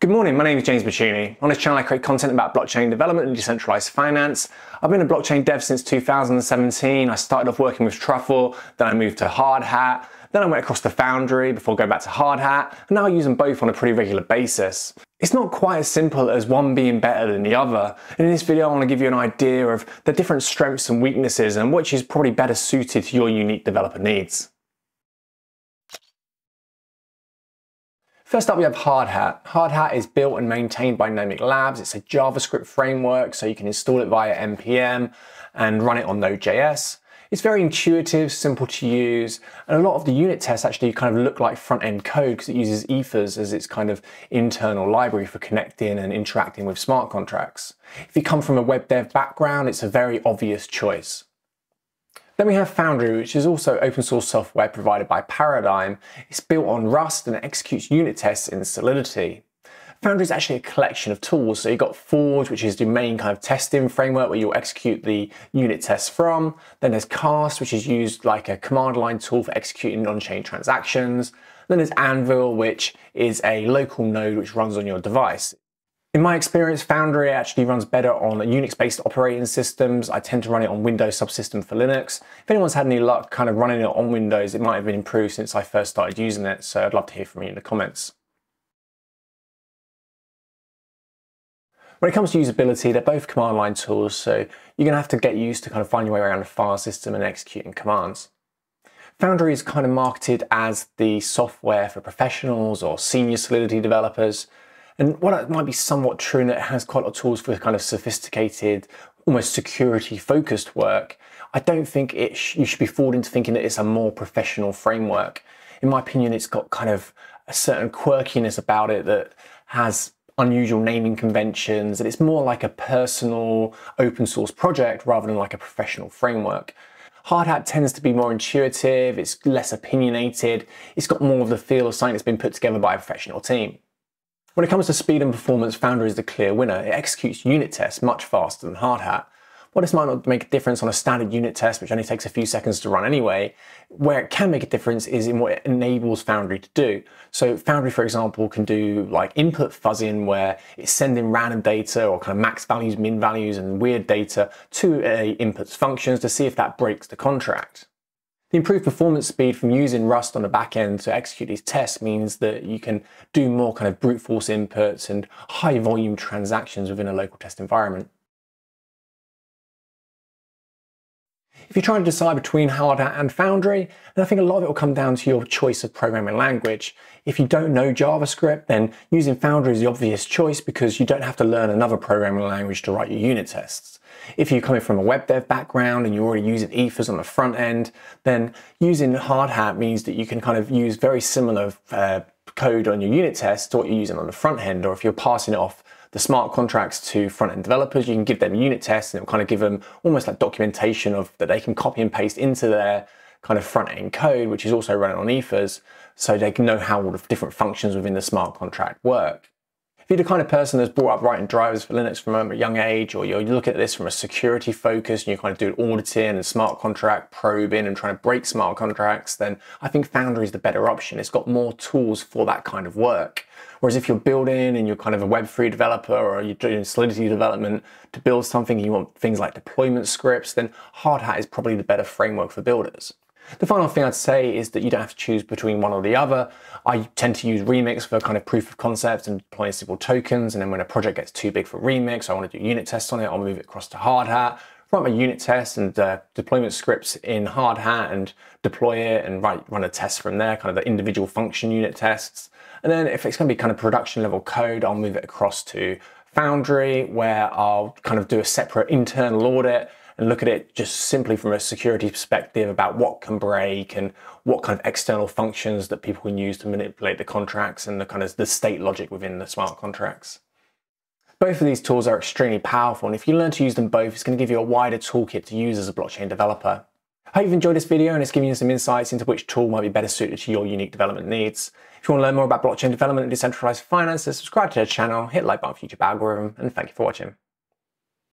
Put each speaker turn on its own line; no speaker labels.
Good morning, my name is James Bachini. On this channel I create content about blockchain development and decentralized finance. I've been a blockchain dev since 2017. I started off working with Truffle, then I moved to Hardhat, then I went across to Foundry before going back to Hardhat, and now I use them both on a pretty regular basis. It's not quite as simple as one being better than the other. And in this video I want to give you an idea of the different strengths and weaknesses and which is probably better suited to your unique developer needs. First up, we have Hardhat. Hardhat is built and maintained by Nomic Labs. It's a JavaScript framework, so you can install it via NPM and run it on Node.js. It's very intuitive, simple to use, and a lot of the unit tests actually kind of look like front-end code because it uses Ethers as its kind of internal library for connecting and interacting with smart contracts. If you come from a web dev background, it's a very obvious choice. Then we have Foundry, which is also open source software provided by Paradigm. It's built on Rust and executes unit tests in Solidity. Foundry is actually a collection of tools. So you've got Forge, which is the main kind of testing framework where you'll execute the unit tests from. Then there's Cast, which is used like a command line tool for executing on-chain transactions. Then there's Anvil, which is a local node which runs on your device. In my experience, Foundry actually runs better on Unix-based operating systems. I tend to run it on Windows subsystem for Linux. If anyone's had any luck kind of running it on Windows, it might have been improved since I first started using it, so I'd love to hear from you in the comments. When it comes to usability, they're both command line tools, so you're going to have to get used to kind of finding your way around the file system and executing commands. Foundry is kind of marketed as the software for professionals or senior Solidity developers, and while that might be somewhat true and it has quite a lot of tools for kind of sophisticated, almost security focused work, I don't think it sh you should be fooled into thinking that it's a more professional framework. In my opinion, it's got kind of a certain quirkiness about it that has unusual naming conventions and it's more like a personal open source project rather than like a professional framework. Hardhat tends to be more intuitive, it's less opinionated, it's got more of the feel of something that's been put together by a professional team. When it comes to speed and performance, Foundry is the clear winner. It executes unit tests much faster than Hardhat. While this might not make a difference on a standard unit test, which only takes a few seconds to run anyway, where it can make a difference is in what it enables Foundry to do. So Foundry, for example, can do like input fuzzing where it's sending random data or kind of max values, min values, and weird data to a inputs functions to see if that breaks the contract. The improved performance speed from using Rust on the back end to execute these tests means that you can do more kind of brute force inputs and high volume transactions within a local test environment. If you're trying to decide between Hardhat and Foundry, then I think a lot of it will come down to your choice of programming language. If you don't know JavaScript, then using Foundry is the obvious choice because you don't have to learn another programming language to write your unit tests. If you're coming from a web dev background and you're already using Ethers on the front end, then using Hardhat means that you can kind of use very similar uh, code on your unit tests to what you're using on the front end, or if you're passing it off the smart contracts to front-end developers. You can give them unit tests and it'll kind of give them almost like documentation of that they can copy and paste into their kind of front-end code, which is also running on Ethers, so they can know how all the different functions within the smart contract work. If you're the kind of person that's brought up writing drivers for Linux from a young age, or you look at this from a security focus and you kind of do auditing and smart contract probing and trying to break smart contracts, then I think Foundry is the better option. It's got more tools for that kind of work. Whereas if you're building and you're kind of a Web3 developer or you're doing Solidity development to build something and you want things like deployment scripts, then Hardhat is probably the better framework for builders. The final thing I'd say is that you don't have to choose between one or the other. I tend to use Remix for kind of proof of concept and deploying simple tokens. And then when a project gets too big for Remix, I want to do unit tests on it, I'll move it across to Hardhat, write my unit tests and uh, deployment scripts in Hardhat and deploy it and write, run a test from there, kind of the individual function unit tests. And then if it's going to be kind of production level code, I'll move it across to Foundry where I'll kind of do a separate internal audit and look at it just simply from a security perspective about what can break and what kind of external functions that people can use to manipulate the contracts and the kind of the state logic within the smart contracts. Both of these tools are extremely powerful and if you learn to use them both, it's going to give you a wider toolkit to use as a blockchain developer. I hope you've enjoyed this video and it's given you some insights into which tool might be better suited to your unique development needs. If you want to learn more about blockchain development and decentralized finance, subscribe to the channel, hit like button for YouTube algorithm, and thank you for watching.